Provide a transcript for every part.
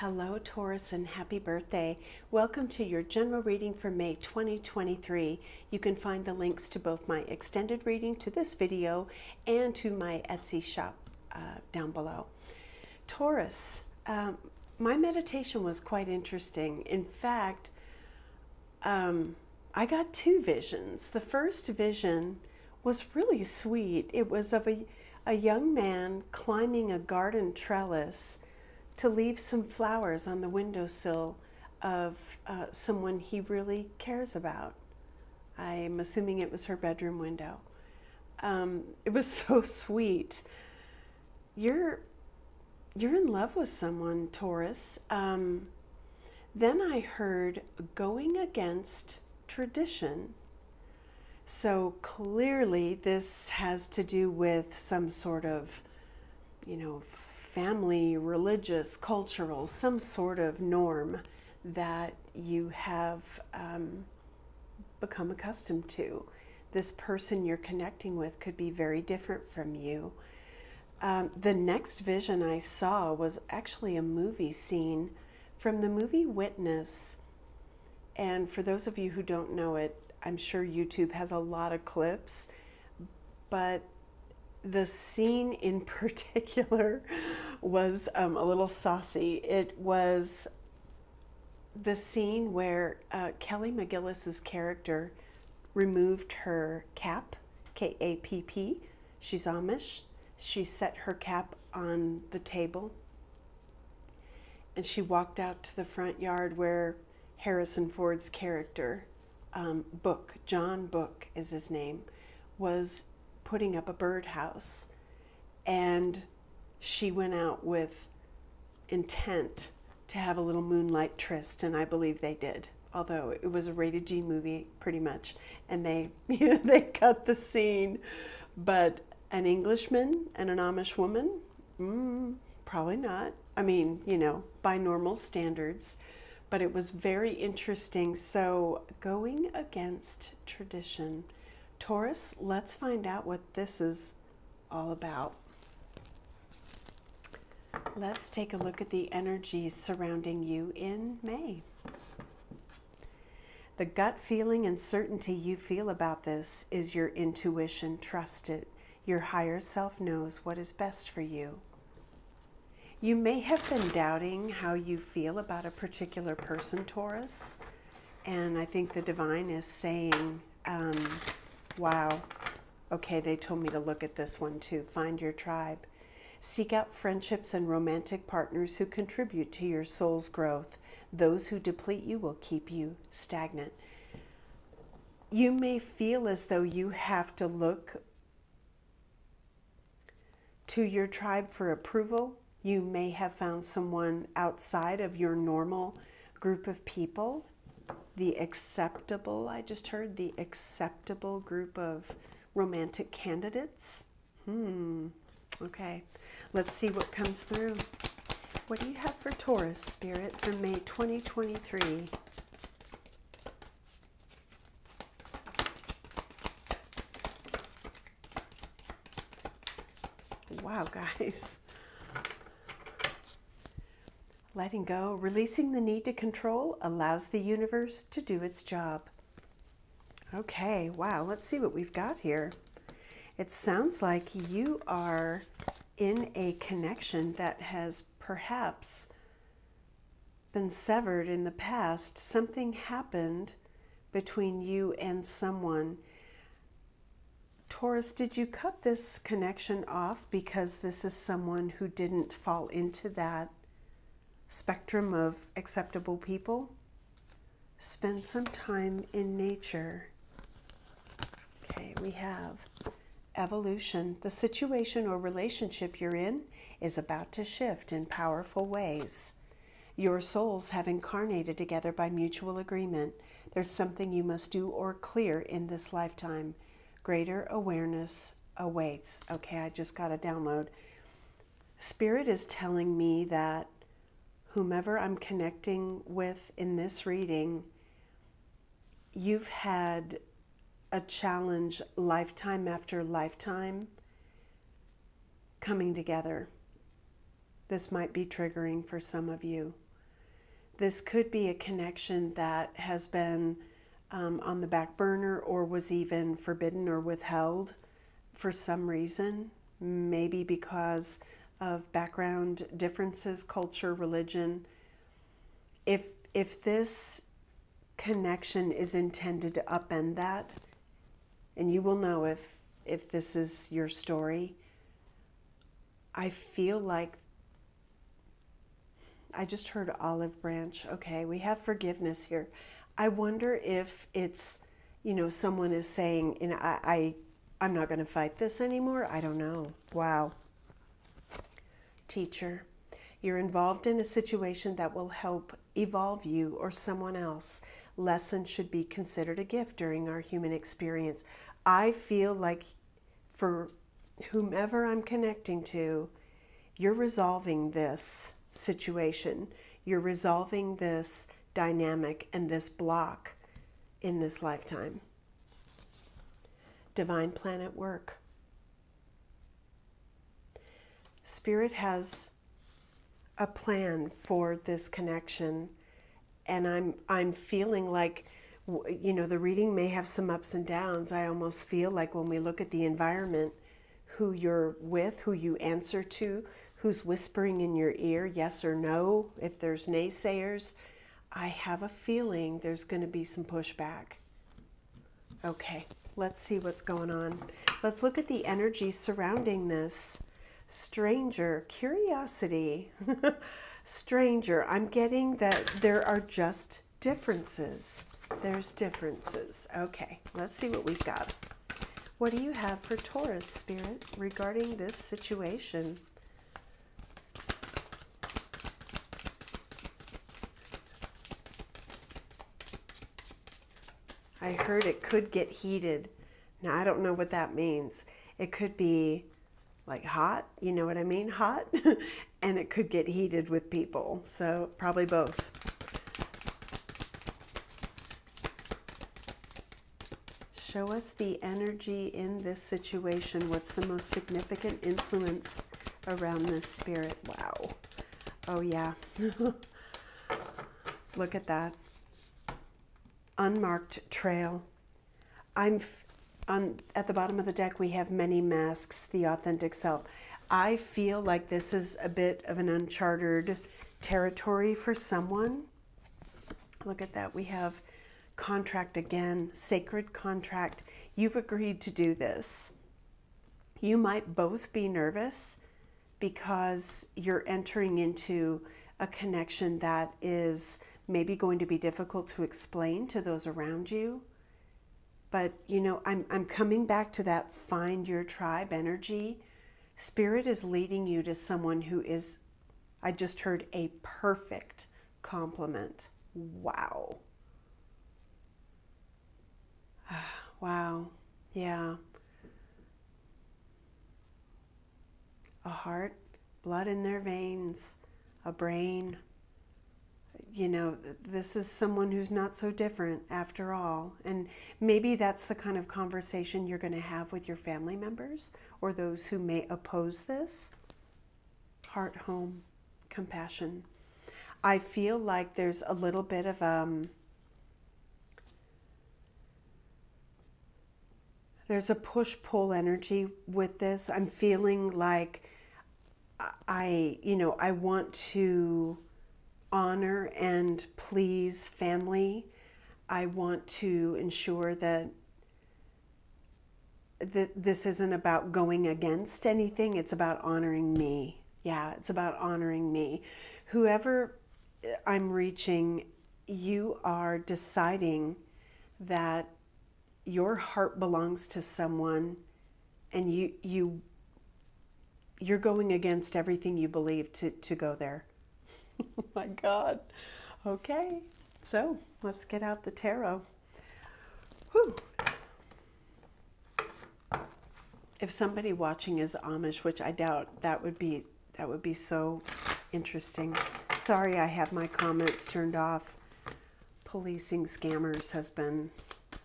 Hello, Taurus, and happy birthday. Welcome to your general reading for May 2023. You can find the links to both my extended reading to this video and to my Etsy shop uh, down below. Taurus, um, my meditation was quite interesting. In fact, um, I got two visions. The first vision was really sweet. It was of a, a young man climbing a garden trellis to leave some flowers on the windowsill of uh, someone he really cares about. I'm assuming it was her bedroom window. Um, it was so sweet. You're you're in love with someone, Taurus. Um, then I heard going against tradition. So clearly, this has to do with some sort of, you know, family, religious, cultural, some sort of norm that you have um, become accustomed to. This person you're connecting with could be very different from you. Um, the next vision I saw was actually a movie scene from the movie Witness. And for those of you who don't know it, I'm sure YouTube has a lot of clips, but the scene in particular was um, a little saucy. It was the scene where uh, Kelly McGillis's character removed her cap, K A P P. She's Amish. She set her cap on the table and she walked out to the front yard where Harrison Ford's character, um, Book, John Book is his name, was putting up a birdhouse. And she went out with intent to have a little moonlight tryst, and I believe they did. Although it was a rated G movie, pretty much, and they, you know, they cut the scene. But an Englishman and an Amish woman, mm, probably not. I mean, you know, by normal standards but it was very interesting. So, going against tradition, Taurus, let's find out what this is all about. Let's take a look at the energies surrounding you in May. The gut feeling and certainty you feel about this is your intuition. Trust it. Your higher self knows what is best for you. You may have been doubting how you feel about a particular person, Taurus. And I think the divine is saying, um, wow, okay, they told me to look at this one too. Find your tribe. Seek out friendships and romantic partners who contribute to your soul's growth. Those who deplete you will keep you stagnant. You may feel as though you have to look to your tribe for approval you may have found someone outside of your normal group of people. The acceptable, I just heard, the acceptable group of romantic candidates. Hmm, okay. Let's see what comes through. What do you have for Taurus, Spirit, for May 2023? Wow, guys letting go, releasing the need to control allows the universe to do its job. Okay, wow, let's see what we've got here. It sounds like you are in a connection that has perhaps been severed in the past. Something happened between you and someone. Taurus, did you cut this connection off because this is someone who didn't fall into that spectrum of acceptable people. Spend some time in nature. Okay, we have evolution. The situation or relationship you're in is about to shift in powerful ways. Your souls have incarnated together by mutual agreement. There's something you must do or clear in this lifetime. Greater awareness awaits. Okay, I just got a download. Spirit is telling me that whomever I'm connecting with in this reading, you've had a challenge lifetime after lifetime coming together. This might be triggering for some of you. This could be a connection that has been um, on the back burner or was even forbidden or withheld for some reason, maybe because of background differences, culture, religion. If if this connection is intended to upend that, and you will know if if this is your story, I feel like I just heard olive branch. Okay, we have forgiveness here. I wonder if it's, you know, someone is saying, you know, I, I I'm not going to fight this anymore. I don't know. Wow. Teacher, you're involved in a situation that will help evolve you or someone else. Lessons should be considered a gift during our human experience. I feel like for whomever I'm connecting to, you're resolving this situation. You're resolving this dynamic and this block in this lifetime. Divine planet work. Spirit has a plan for this connection and I'm I'm feeling like you know the reading may have some ups and downs. I almost feel like when we look at the environment who you're with, who you answer to, who's whispering in your ear yes or no, if there's naysayers, I have a feeling there's going to be some pushback. Okay, let's see what's going on. Let's look at the energy surrounding this. Stranger, curiosity. Stranger, I'm getting that there are just differences. There's differences. Okay, let's see what we've got. What do you have for Taurus, Spirit, regarding this situation? I heard it could get heated. Now, I don't know what that means. It could be like hot, you know what I mean? Hot. and it could get heated with people. So, probably both. Show us the energy in this situation. What's the most significant influence around this spirit? Wow. Oh, yeah. Look at that. Unmarked trail. I'm on at the bottom of the deck we have many masks, the authentic self. I feel like this is a bit of an uncharted territory for someone. Look at that. We have contract again, sacred contract. You've agreed to do this. You might both be nervous because you're entering into a connection that is maybe going to be difficult to explain to those around you. But, you know, I'm, I'm coming back to that find your tribe energy. Spirit is leading you to someone who is, I just heard, a perfect complement. Wow. wow. Yeah. A heart, blood in their veins, a brain. You know, this is someone who's not so different after all. And maybe that's the kind of conversation you're going to have with your family members or those who may oppose this. Heart, home, compassion. I feel like there's a little bit of um, there's a push pull energy with this. I'm feeling like I, you know, I want to honor and please family. I want to ensure that that this isn't about going against anything. It's about honoring me. Yeah, it's about honoring me. Whoever uh, I'm reaching, you are deciding that your heart belongs to someone and you you you're going against everything you believe to, to go there. my God. Okay, so let's get out the tarot. Whew. If somebody watching is Amish, which I doubt, that would be that would be so interesting. Sorry, I have my comments turned off. Policing scammers has been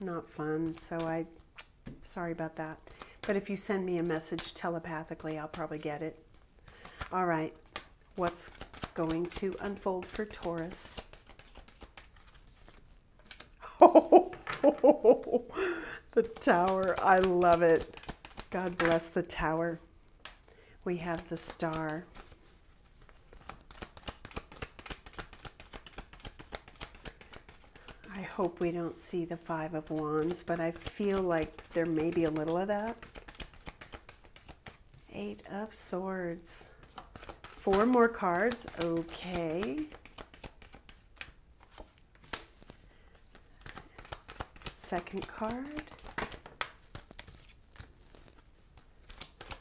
not fun. So I, sorry about that. But if you send me a message telepathically, I'll probably get it. All right, what's going to unfold for Taurus? Oh, the tower. I love it. God bless the tower. We have the star. I hope we don't see the Five of Wands, but I feel like there may be a little of that. Eight of Swords. Four more cards. Okay. Second card.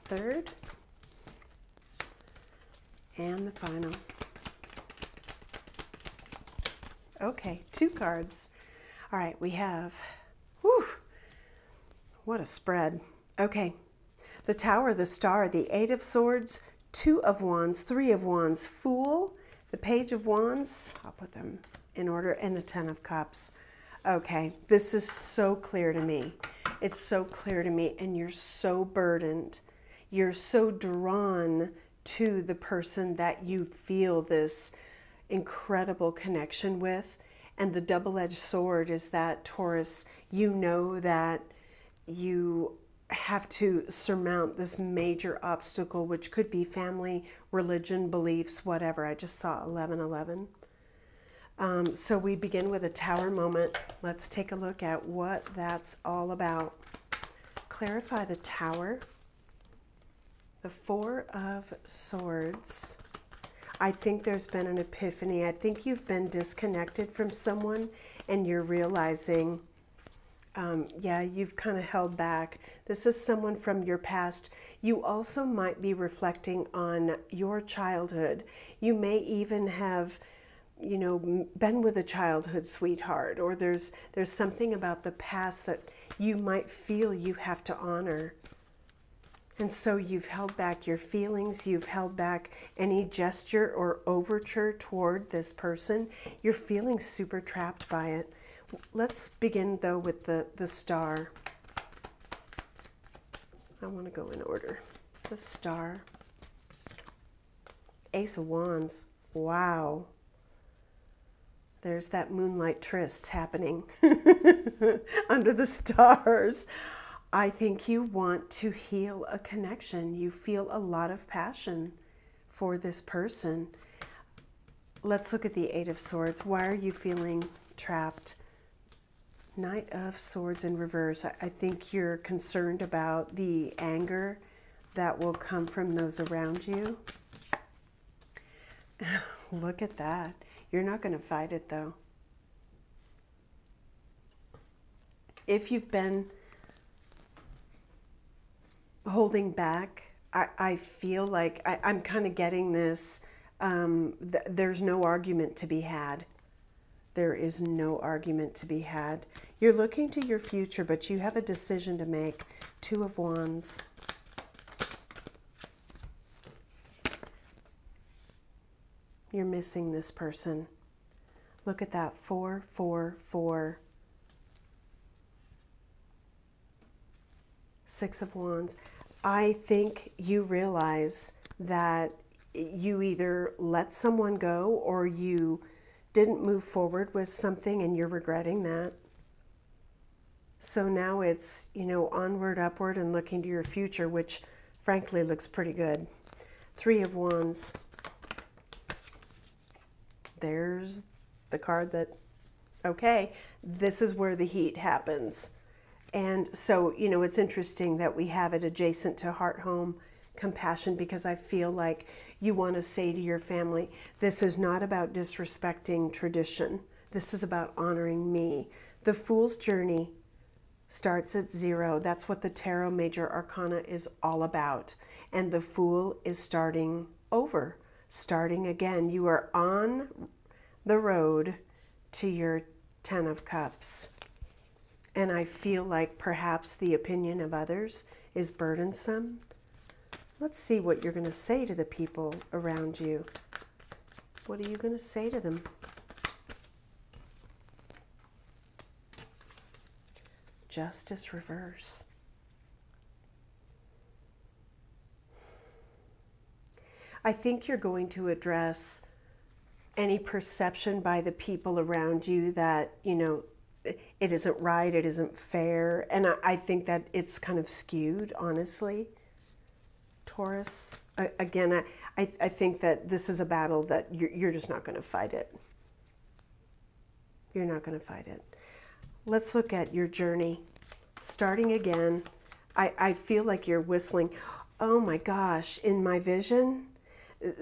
Third. And the final. Okay, two cards. All right, we have, whew, what a spread. Okay, the Tower, the Star, the Eight of Swords, Two of Wands, Three of Wands, Fool, the Page of Wands, I'll put them in order, and the Ten of Cups. Okay, this is so clear to me. It's so clear to me, and you're so burdened. You're so drawn to the person that you feel this incredible connection with. And the double edged sword is that, Taurus, you know that you have to surmount this major obstacle, which could be family, religion, beliefs, whatever. I just saw 1111. Um, so we begin with a tower moment. Let's take a look at what that's all about. Clarify the tower. The Four of Swords. I think there's been an epiphany. I think you've been disconnected from someone and you're realizing, um, yeah, you've kind of held back. This is someone from your past. You also might be reflecting on your childhood. You may even have you know been with a childhood sweetheart or there's there's something about the past that you might feel you have to honor and so you've held back your feelings, you've held back any gesture or overture toward this person. You're feeling super trapped by it. Let's begin though with the, the star. I want to go in order. The star. Ace of Wands. Wow. There's that moonlight tryst happening under the stars. I think you want to heal a connection. You feel a lot of passion for this person. Let's look at the Eight of Swords. Why are you feeling trapped? Knight of Swords in reverse. I think you're concerned about the anger that will come from those around you. Look at that. You're not going to fight it though. If you've been holding back. I, I feel like I, am kind of getting this. Um, th- there's no argument to be had. There is no argument to be had. You're looking to your future, but you have a decision to make. Two of Wands. You're missing this person. Look at that. Four, four, four. Six of Wands. I think you realize that you either let someone go or you didn't move forward with something and you're regretting that. So now it's, you know, onward, upward, and looking to your future, which frankly looks pretty good. Three of Wands. There's the card that, okay, this is where the heat happens. And so, you know, it's interesting that we have it adjacent to heart home compassion because I feel like you want to say to your family, this is not about disrespecting tradition. This is about honoring me. The fool's journey starts at zero. That's what the Tarot Major Arcana is all about. And the fool is starting over, starting again. You are on the road to your Ten of Cups and I feel like perhaps the opinion of others is burdensome, let's see what you're going to say to the people around you. What are you going to say to them? Justice reverse. I think you're going to address any perception by the people around you that, you know, it isn't right, it isn't fair. And I, I think that it's kind of skewed, honestly. Taurus, I, again, I, I, I think that this is a battle that you're, you're just not going to fight it. You're not going to fight it. Let's look at your journey. Starting again, I, I feel like you're whistling. Oh my gosh, in my vision,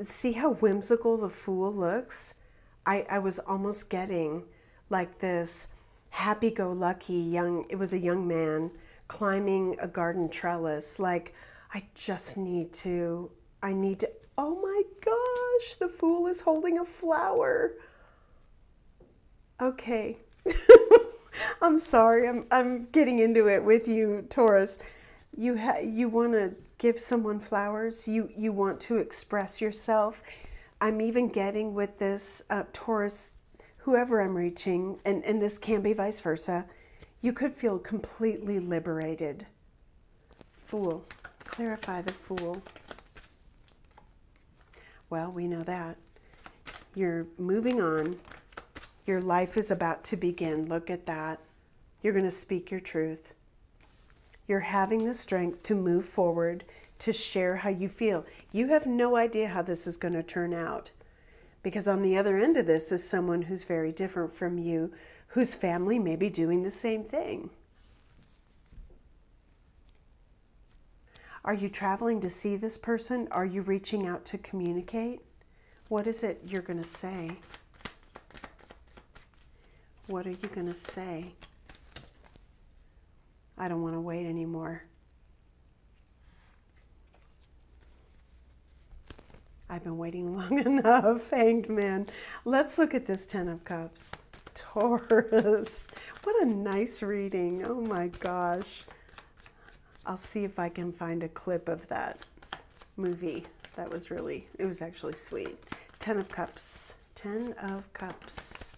see how whimsical the fool looks? I, I was almost getting like this happy go lucky young, it was a young man climbing a garden trellis. Like, I just need to, I need to, oh my gosh, the fool is holding a flower. Okay. I'm sorry. I'm I'm getting into it with you, Taurus. You ha- you want to give someone flowers. You you want to express yourself. I'm even getting with this uh, Taurus, whoever I'm reaching, and and this can be vice versa. You could feel completely liberated. Fool, clarify the fool. Well, we know that. You're moving on your life is about to begin. Look at that. You're going to speak your truth. You're having the strength to move forward, to share how you feel. You have no idea how this is going to turn out. Because on the other end of this is someone who's very different from you, whose family may be doing the same thing. Are you traveling to see this person? Are you reaching out to communicate? What is it you're going to say? What are you going to say? I don't want to wait anymore. I've been waiting long enough, hanged man. Let's look at this Ten of Cups. Taurus. What a nice reading. Oh my gosh. I'll see if I can find a clip of that movie. That was really, it was actually sweet. Ten of Cups. Ten of Cups.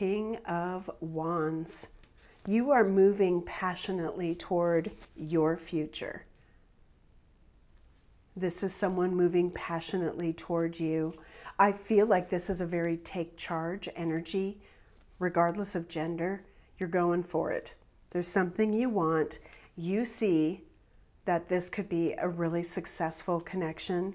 King of Wands. You are moving passionately toward your future. This is someone moving passionately toward you. I feel like this is a very take charge energy, regardless of gender. You're going for it. There's something you want. You see that this could be a really successful connection,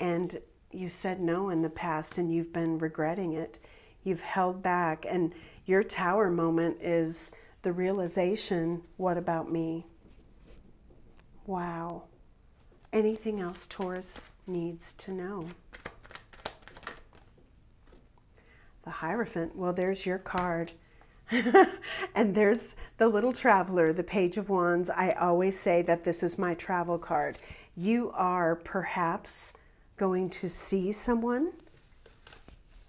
and you said no in the past and you've been regretting it You've held back, and your tower moment is the realization what about me? Wow. Anything else Taurus needs to know? The Hierophant, well, there's your card. and there's the little traveler, the Page of Wands. I always say that this is my travel card. You are perhaps going to see someone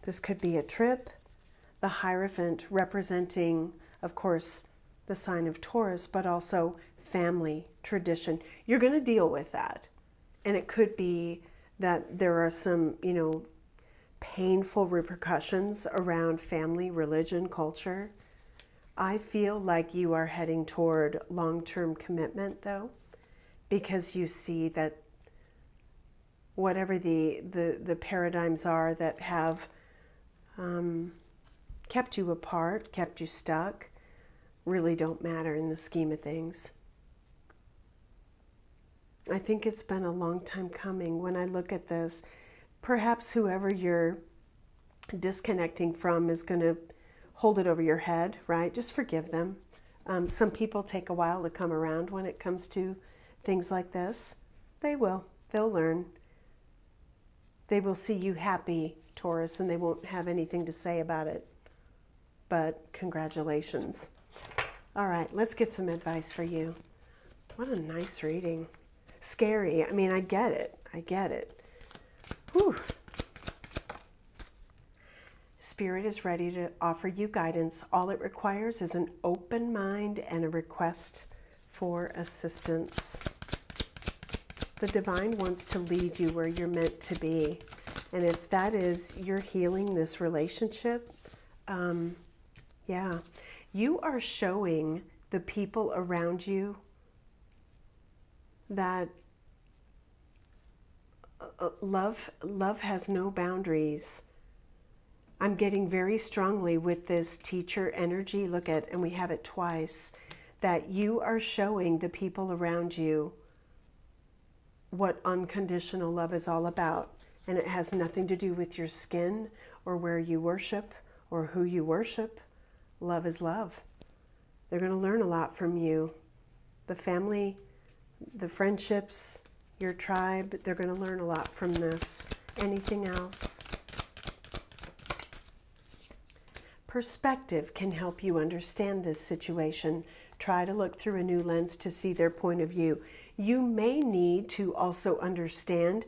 this could be a trip. The Hierophant representing, of course, the sign of Taurus, but also family, tradition. You're going to deal with that. And it could be that there are some, you know, painful repercussions around family, religion, culture. I feel like you are heading toward long term commitment, though, because you see that whatever the, the, the paradigms are that have um, kept you apart, kept you stuck, really don't matter in the scheme of things. I think it's been a long time coming when I look at this. Perhaps whoever you're disconnecting from is going to hold it over your head, right? Just forgive them. Um, some people take a while to come around when it comes to things like this. They will. They'll learn. They will see you happy Taurus, and they won't have anything to say about it. But congratulations. All right, let's get some advice for you. What a nice reading. Scary. I mean, I get it. I get it. Whew. Spirit is ready to offer you guidance. All it requires is an open mind and a request for assistance. The divine wants to lead you where you're meant to be. And if that is you're healing this relationship, um, yeah, you are showing the people around you that uh, uh, love love has no boundaries. I'm getting very strongly with this teacher energy. Look at, and we have it twice, that you are showing the people around you what unconditional love is all about. And it has nothing to do with your skin or where you worship or who you worship. Love is love. They're going to learn a lot from you. The family, the friendships, your tribe, they're going to learn a lot from this. Anything else? Perspective can help you understand this situation. Try to look through a new lens to see their point of view. You may need to also understand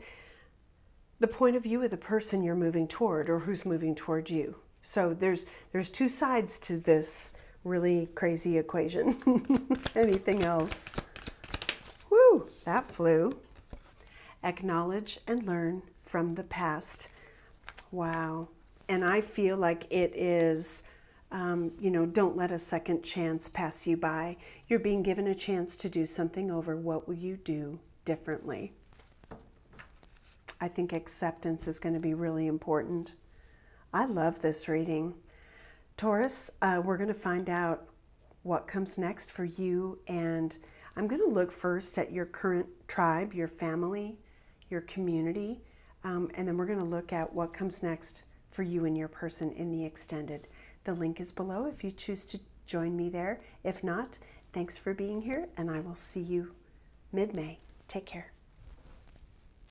the point of view of the person you're moving toward or who's moving toward you. So there's there's two sides to this really crazy equation. Anything else? Woo, that flew. Acknowledge and learn from the past. Wow and I feel like it is, um, you know, don't let a second chance pass you by. You're being given a chance to do something over. What will you do differently? I think acceptance is going to be really important. I love this reading. Taurus, uh, we're going to find out what comes next for you. And I'm going to look first at your current tribe, your family, your community. Um, and then we're going to look at what comes next for you and your person in the extended. The link is below if you choose to join me there. If not, thanks for being here, and I will see you mid May. Take care.